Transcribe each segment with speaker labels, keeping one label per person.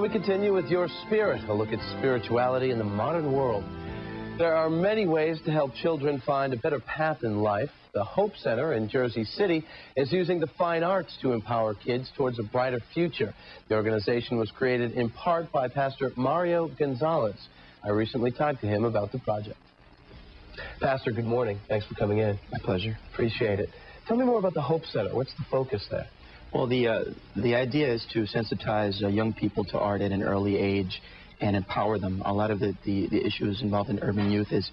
Speaker 1: And we continue with Your Spirit, a look at spirituality in the modern world. There are many ways to help children find a better path in life. The Hope Center in Jersey City is using the fine arts to empower kids towards a brighter future. The organization was created in part by Pastor Mario Gonzalez. I recently talked to him about the project. Pastor, good morning. Thanks for coming in.
Speaker 2: My pleasure.
Speaker 1: Appreciate it. Tell me more about the Hope Center. What's the focus there?
Speaker 2: Well, the uh, the idea is to sensitize uh, young people to art at an early age and empower them. A lot of the, the, the issues involved in urban youth is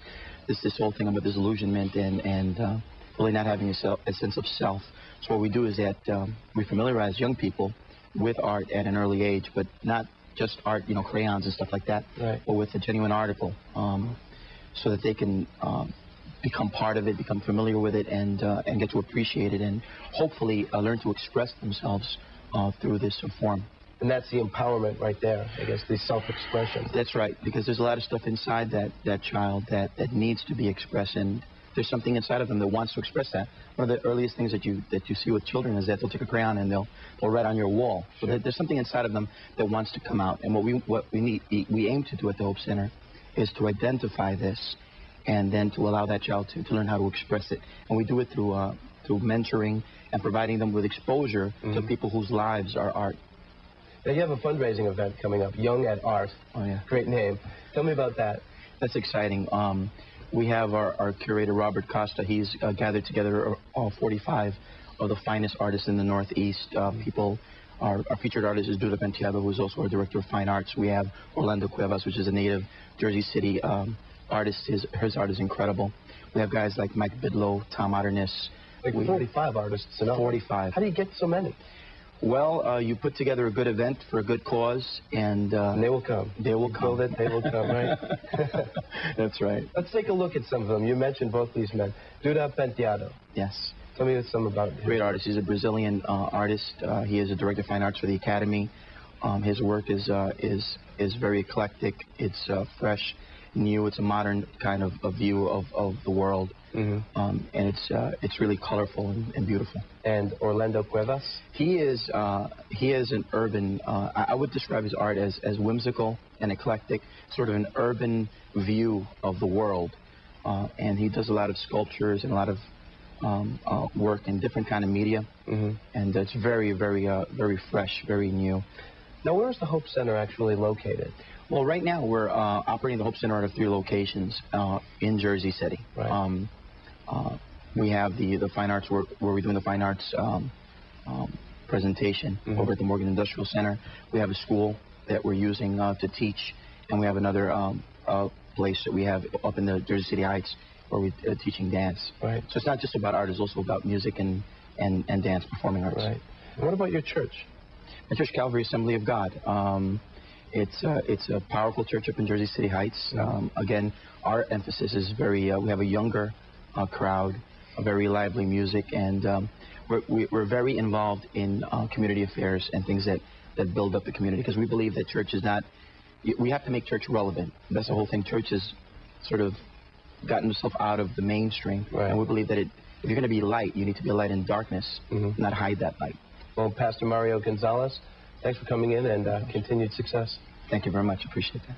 Speaker 2: this this whole thing about disillusionment and and uh, really not having a, self, a, sense of self. So what we do is that um, we familiarize young people with art at an early age, but not just art, you know, crayons and stuff like that,
Speaker 1: right.
Speaker 2: but with a genuine article, um, so that they can um, become part of it, become familiar with it, and uh, and get to appreciate it, and hopefully uh, learn to express themselves uh, through this form.
Speaker 1: And that's the empowerment right there, I guess, the self-expression.
Speaker 2: That's right, because there's a lot of stuff inside that, that child that, that needs to be expressed, and there's something inside of them that wants to express that. One of the earliest things that you that you see with children is that they'll take a crayon and they'll they'll write on your wall. So
Speaker 1: sure.
Speaker 2: there's something inside of them that wants to come out. And what we what we need we aim to do at the Hope Center is to identify this and then to allow that child to, to learn how to express it. And we do it through uh, through mentoring and providing them with exposure mm-hmm. to people whose lives are art.
Speaker 1: Now you have a fundraising event coming up, Young at Art.
Speaker 2: Oh yeah,
Speaker 1: great name. Tell me about that.
Speaker 2: That's exciting. Um, we have our, our curator Robert Costa. He's uh, gathered together all 45 of the finest artists in the Northeast. Uh, people. Our, our, featured artist is Duda Penteado, who is also our director of fine arts. We have Orlando Cuevas, which is a native Jersey City um, artist. His, his art is incredible. We have guys like Mike Bidlo, Tom Otterness.
Speaker 1: Like we, 45 artists.
Speaker 2: 45.
Speaker 1: How do you get so many?
Speaker 2: Well, uh, you put together a good event for a good cause, and, uh,
Speaker 1: and they will come.
Speaker 2: They will come.
Speaker 1: Build it, they will come, right?
Speaker 2: That's right.
Speaker 1: Let's take a look at some of them. You mentioned both these men. Duda Penteado.
Speaker 2: Yes.
Speaker 1: Tell me some about him.
Speaker 2: Great artist. He's a Brazilian uh, artist. Uh, he is a director of fine arts for the Academy. Um, his work is uh, is is very eclectic. It's uh, fresh new. It's a modern kind of a view of, of the world,
Speaker 1: mm-hmm.
Speaker 2: um, and it's uh, it's really colorful and, and, beautiful.
Speaker 1: And Orlando Cuevas,
Speaker 2: he is uh, he is an urban. Uh, I would describe his art as as whimsical and eclectic, sort of an urban view of the world, uh, and he does a lot of sculptures and a lot of um, uh, work in different kind of media,
Speaker 1: mm-hmm.
Speaker 2: and it's very very uh, very fresh, very new.
Speaker 1: Now, where is the Hope Center actually located?
Speaker 2: Well, right now we're uh, operating the Hope Center out of three locations uh, in Jersey City.
Speaker 1: Right.
Speaker 2: Um, uh, we have the the fine arts where, where we're doing the fine arts um, um, presentation
Speaker 1: mm-hmm.
Speaker 2: over at the Morgan Industrial Center. We have a school that we're using uh, to teach, and we have another um, uh, place that we have up in the Jersey City Heights where we're uh, teaching dance.
Speaker 1: Right.
Speaker 2: So it's not just about art; it's also about music and and, and dance, performing arts.
Speaker 1: Right. What about your church?
Speaker 2: My church, Calvary Assembly of God. Um, it's uh, it's a powerful church up in Jersey City Heights. Um, again, our emphasis is very. Uh, we have a younger uh, crowd, a very lively music, and um, we're we're very involved in uh, community affairs and things that that build up the community because we believe that church is not. We have to make church relevant. That's the whole thing. Church has sort of gotten itself out of the mainstream,
Speaker 1: right.
Speaker 2: and we believe that it, if you're going to be light, you need to be a light in darkness,
Speaker 1: mm-hmm.
Speaker 2: not hide that light.
Speaker 1: Well, Pastor Mario Gonzalez, Thanks for coming in and uh, continued success.
Speaker 2: Thank you very much. Appreciate that.